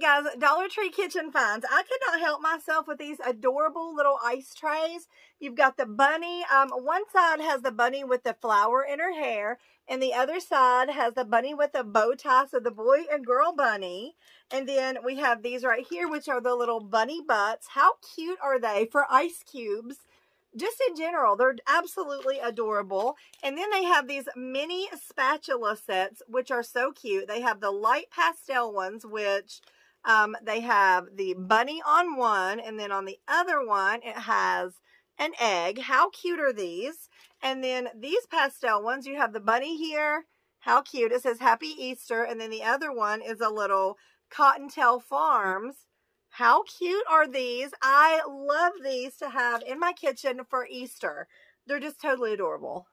Guys, Dollar Tree Kitchen Finds. I could not help myself with these adorable little ice trays. You've got the bunny. Um, one side has the bunny with the flower in her hair, and the other side has the bunny with a bow tie, so the boy and girl bunny. And then we have these right here, which are the little bunny butts. How cute are they for ice cubes? just in general, they're absolutely adorable. And then they have these mini spatula sets, which are so cute. They have the light pastel ones, which um, they have the bunny on one, and then on the other one, it has an egg. How cute are these? And then these pastel ones, you have the bunny here. How cute. It says Happy Easter. And then the other one is a little Cottontail Farms. How cute are these? I love these to have in my kitchen for Easter. They're just totally adorable.